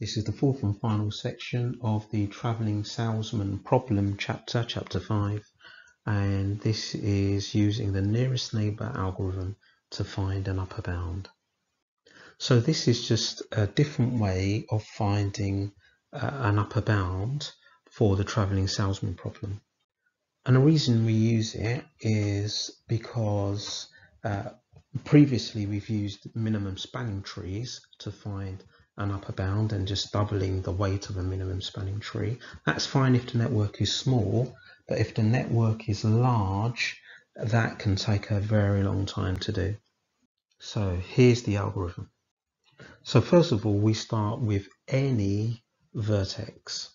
This is the fourth and final section of the Travelling Salesman Problem chapter, chapter 5, and this is using the nearest neighbour algorithm to find an upper bound. So this is just a different way of finding uh, an upper bound for the Travelling Salesman problem. And the reason we use it is because uh, previously we've used minimum spanning trees to find an upper bound and just doubling the weight of a minimum spanning tree. That's fine if the network is small, but if the network is large, that can take a very long time to do. So here's the algorithm. So first of all, we start with any vertex.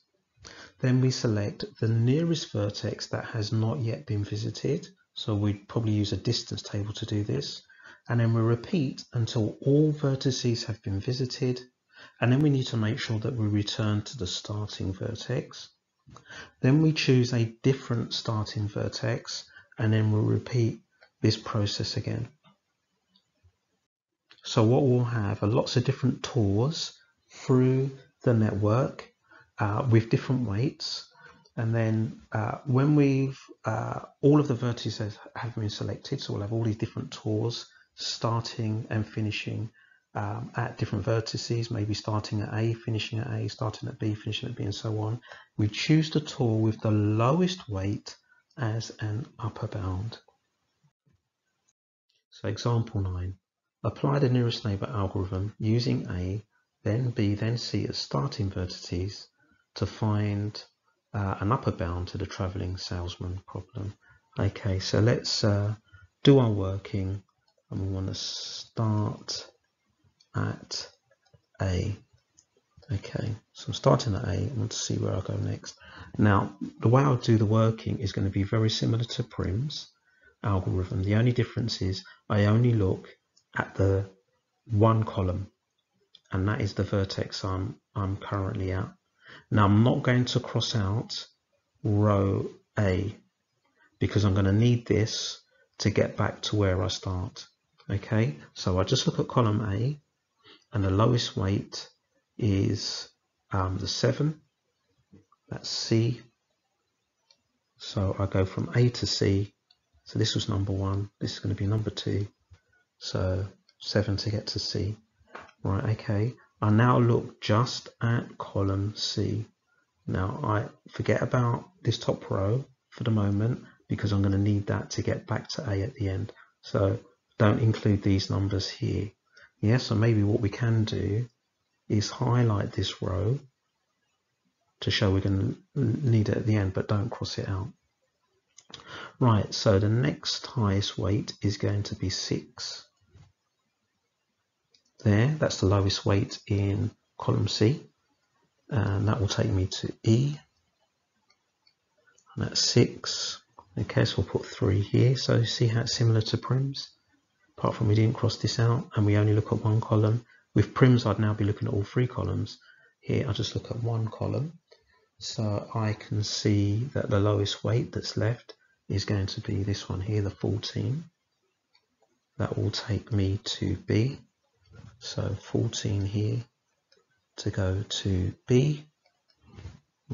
Then we select the nearest vertex that has not yet been visited. So we'd probably use a distance table to do this. And then we repeat until all vertices have been visited and then we need to make sure that we return to the starting vertex. Then we choose a different starting vertex and then we'll repeat this process again. So what we'll have are lots of different tours through the network uh, with different weights. And then uh, when we've, uh, all of the vertices have been selected, so we'll have all these different tours starting and finishing um, at different vertices, maybe starting at A, finishing at A, starting at B, finishing at B, and so on. We choose the tour with the lowest weight as an upper bound. So example 9. Apply the nearest neighbour algorithm using A, then B, then C as starting vertices to find uh, an upper bound to the travelling salesman problem. Okay, so let's uh, do our working and we want to start at A. Okay, so I'm starting at A. I want to see where I go next. Now, the way I'll do the working is going to be very similar to Prim's algorithm. The only difference is I only look at the one column, and that is the vertex I'm, I'm currently at. Now, I'm not going to cross out row A because I'm going to need this to get back to where I start. Okay, so I just look at column A and the lowest weight is um, the 7 that's C. So I go from A to C. So this was number one. This is going to be number two. So 7 to get to C. Right okay. I now look just at column C. Now I forget about this top row for the moment because I'm going to need that to get back to A at the end. So don't include these numbers here yeah, so maybe what we can do is highlight this row to show we're going to need it at the end, but don't cross it out. Right, so the next highest weight is going to be 6. There, that's the lowest weight in column C. And that will take me to E. And that's 6. Okay, so we'll put 3 here. So see how it's similar to Prim's? Apart from we didn't cross this out and we only look at one column. With Prim's, I'd now be looking at all three columns. Here, I just look at one column. So I can see that the lowest weight that's left is going to be this one here, the 14. That will take me to B. So 14 here to go to B.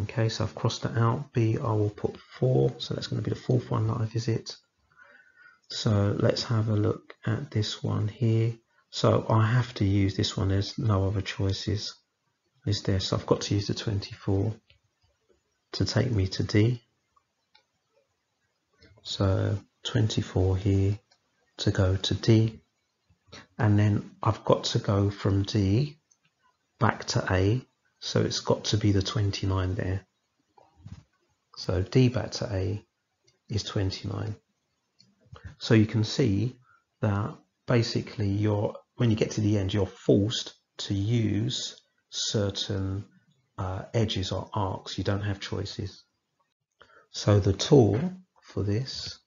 Okay, so I've crossed that out. B, I will put 4. So that's going to be the fourth one that I visit. So let's have a look at this one here. So I have to use this one. There's no other choices. Is there? So I've got to use the 24 to take me to D. So 24 here to go to D. And then I've got to go from D back to A. So it's got to be the 29 there. So D back to A is 29. So you can see that basically you're when you get to the end, you're forced to use certain uh, edges or arcs. You don't have choices. So the tour for this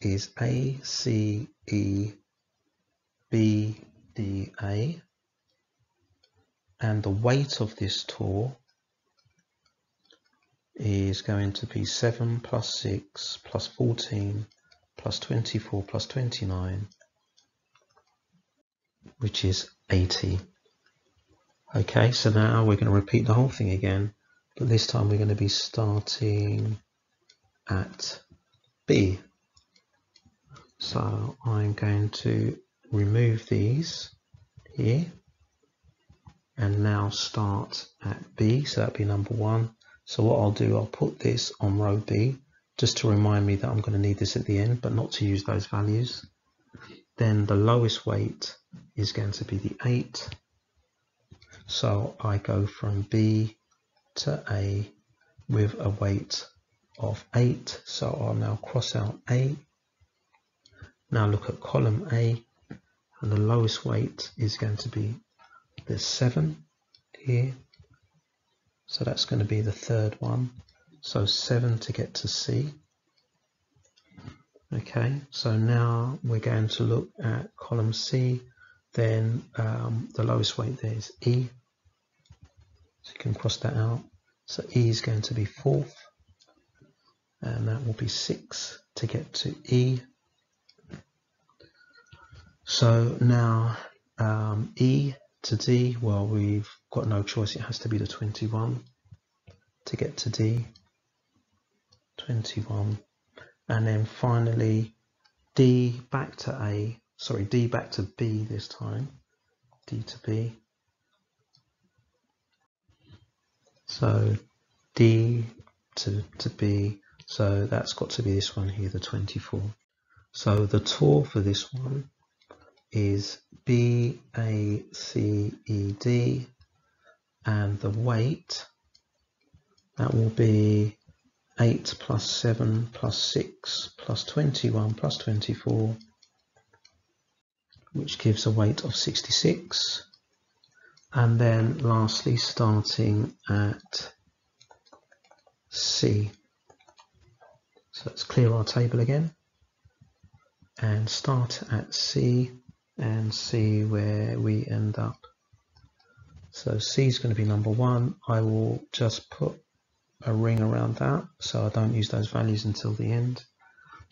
is A, C, E, B, D, A. And the weight of this tour is going to be 7 plus 6 plus 14 plus 24 plus 29 which is 80 Okay, so now we're going to repeat the whole thing again, but this time we're going to be starting at B. So I'm going to remove these here and now start at B, so that'll be number one. So what I'll do, I'll put this on row B just to remind me that I'm going to need this at the end, but not to use those values. Then the lowest weight is going to be the 8. So I go from B to A with a weight of 8. So I'll now cross out A. Now look at column A and the lowest weight is going to be the 7 here. So that's going to be the third one. So 7 to get to C. Okay, so now we're going to look at column C. Then um, the lowest weight there is E. So you can cross that out. So E is going to be fourth. And that will be 6 to get to E. So now um, E to D, well, we've got no choice. It has to be the 21 to get to D. 21. And then finally, D back to A, sorry, D back to B this time. D to B. So D to, to B, so that's got to be this one here, the 24. So the tour for this one is B, A, C, E, D, and the weight, that will be 8 plus 7 plus 6 plus 21 plus 24, which gives a weight of 66. And then lastly, starting at C. So let's clear our table again and start at C and see where we end up. So C is going to be number one. I will just put a ring around that so I don't use those values until the end.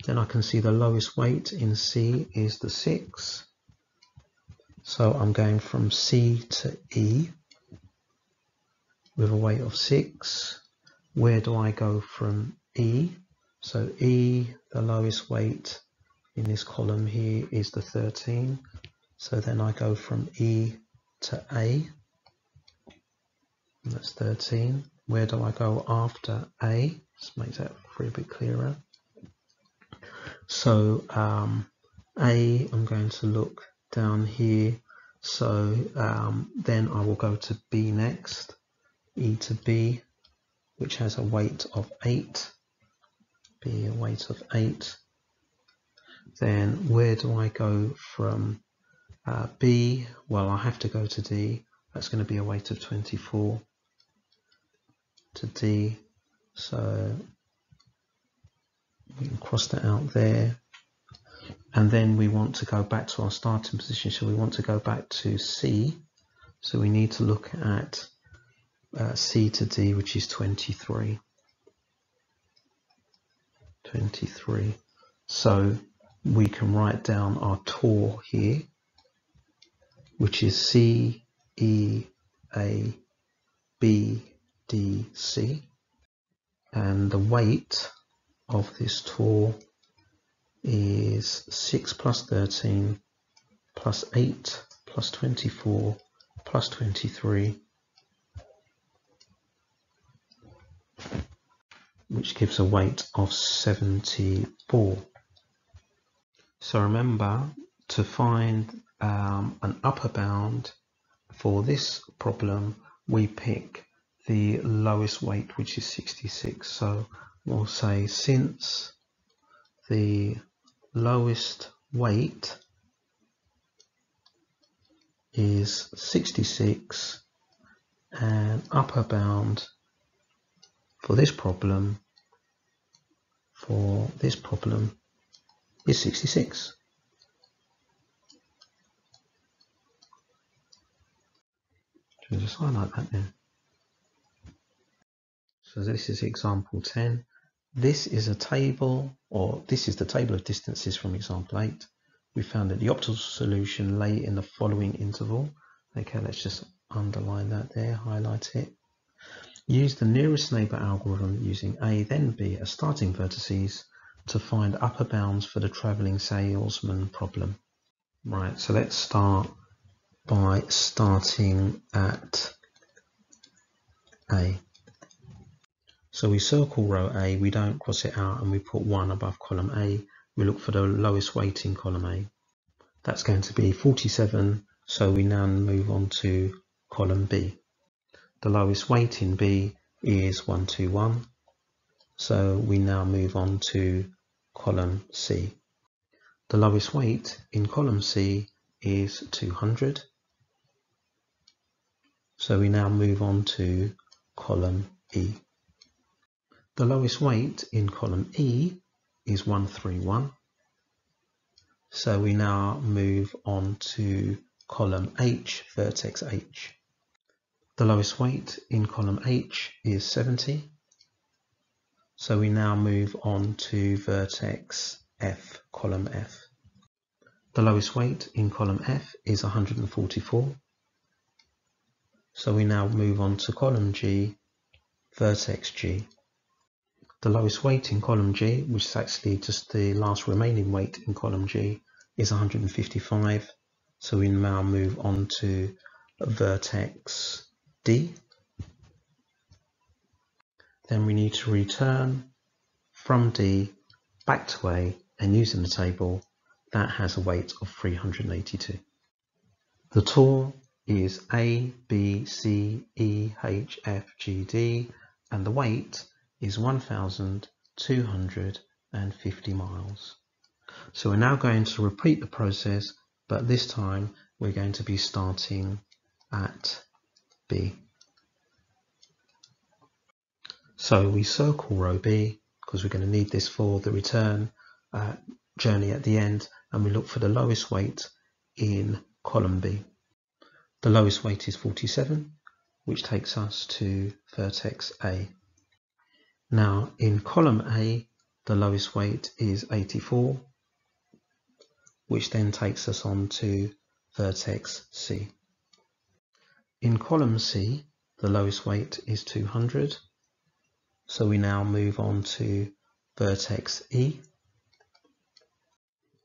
Then I can see the lowest weight in C is the 6. So I'm going from C to E with a weight of 6. Where do I go from E? So E, the lowest weight in this column here is the 13. So then I go from E to A. That's 13. Where do I go after A? Just make that a bit clearer. So um, A, I'm going to look down here. So um, then I will go to B next. E to B, which has a weight of 8. B, a weight of 8. Then where do I go from uh, B? Well, I have to go to D. That's going to be a weight of 24 to D. So we can cross that out there. And then we want to go back to our starting position. So we want to go back to C. So we need to look at uh, C to D, which is 23. 23. So we can write down our tour here, which is C, E, A, B, D, C. And the weight of this tour is 6 plus 13 plus 8 plus 24 plus 23 which gives a weight of 74. So remember to find um, an upper bound for this problem. We pick the lowest weight which is 66 so we'll say since the lowest weight is 66 and upper bound for this problem for this problem is 66. Just highlight that there. So this is example 10. This is a table, or this is the table of distances from example 8. We found that the optimal solution lay in the following interval. Okay, let's just underline that there, highlight it. Use the nearest neighbour algorithm using A then B as starting vertices to find upper bounds for the travelling salesman problem. Right, so let's start by starting at A. So we circle row A, we don't cross it out and we put 1 above column A. We look for the lowest weight in column A. That's going to be 47, so we now move on to column B. The lowest weight in B is 121. So we now move on to column C. The lowest weight in column C is 200. So we now move on to column E. The lowest weight in column E is 131. So we now move on to column H, vertex H. The lowest weight in column H is 70. So we now move on to vertex F, column F. The lowest weight in column F is 144. So we now move on to column G, vertex G. The lowest weight in column G, which is actually just the last remaining weight in column G, is 155. So we now move on to vertex D. Then we need to return from D back to A and using the table that has a weight of 382. The tour is A, B, C, E, H, F, G, D and the weight is 1,250 miles. So we're now going to repeat the process but this time we're going to be starting at B. So we circle row B because we're going to need this for the return uh, journey at the end and we look for the lowest weight in column B. The lowest weight is 47 which takes us to vertex A. Now in column A the lowest weight is 84 which then takes us on to vertex C. In column C, the lowest weight is 200. So we now move on to vertex E.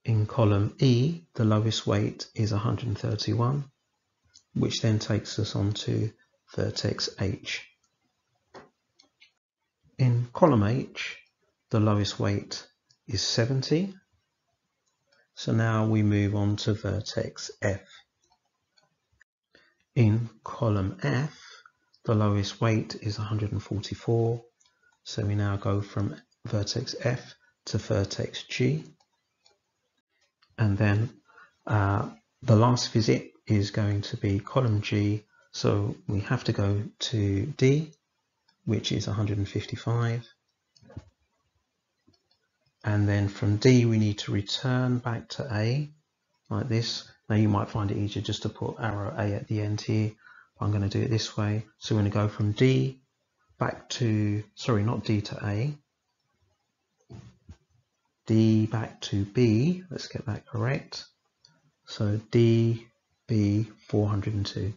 In column E, the lowest weight is 131, which then takes us on to vertex H. In column H, the lowest weight is 70. So now we move on to vertex F. In column F, the lowest weight is 144. So we now go from vertex F to vertex G. And then uh, the last visit is going to be column G. So we have to go to D, which is 155. And then from D, we need to return back to A like this. Now you might find it easier just to put arrow A at the end here. I'm going to do it this way. So we're going to go from D back to, sorry, not D to A. D back to B. Let's get that correct. So D, B, 402.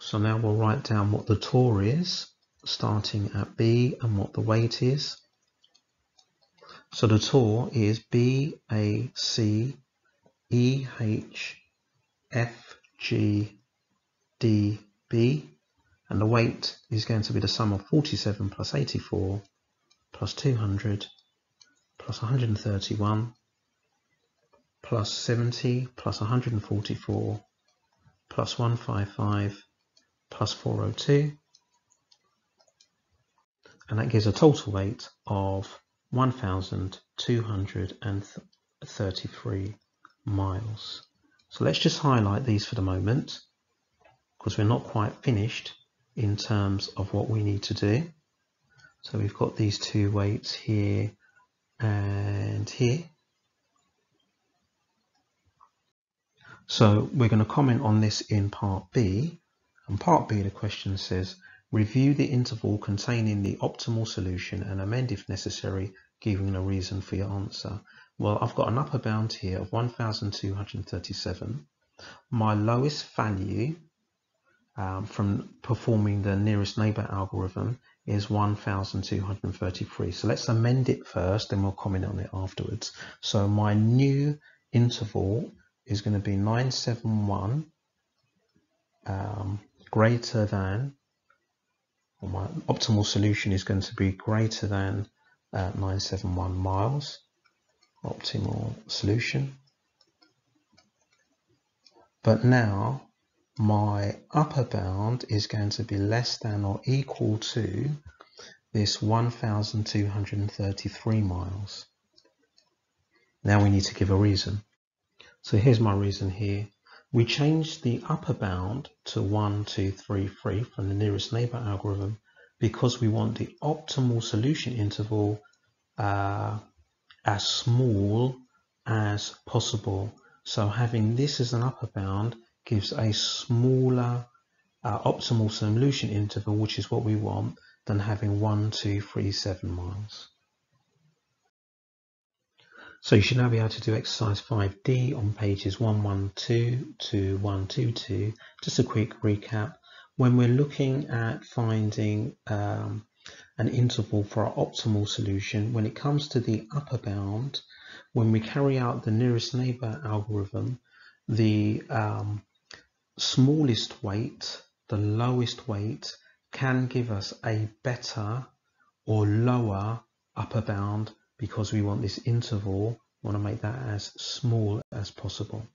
So now we'll write down what the tour is, starting at B and what the weight is. So the tour is B, A, C, E, H, F, G, D, B, and the weight is going to be the sum of 47 plus 84 plus 200 plus 131 plus 70 plus 144 plus 155 plus 402 and that gives a total weight of 1233 miles. So let's just highlight these for the moment because we're not quite finished in terms of what we need to do. So we've got these two weights here and here. So we're going to comment on this in part B. And part B, the question says, review the interval containing the optimal solution and amend if necessary, giving a reason for your answer. Well, I've got an upper bound here of 1,237. My lowest value um, from performing the nearest neighbor algorithm is 1233. So let's amend it first, then we'll comment on it afterwards. So my new interval is going to be 971 um, greater than, or my optimal solution is going to be greater than uh, 971 miles. Optimal solution. But now my upper bound is going to be less than or equal to this 1,233 miles. Now we need to give a reason. So here's my reason here. We changed the upper bound to 1233 from the nearest neighbor algorithm because we want the optimal solution interval uh, as small as possible. So having this as an upper bound gives a smaller uh, optimal solution interval, which is what we want, than having 1, 2, 3, 7 miles. So you should now be able to do exercise 5D on pages 112 to 122. Just a quick recap. When we're looking at finding um, an interval for our optimal solution, when it comes to the upper bound, when we carry out the nearest neighbor algorithm, the um, smallest weight, the lowest weight, can give us a better or lower upper bound because we want this interval, we want to make that as small as possible.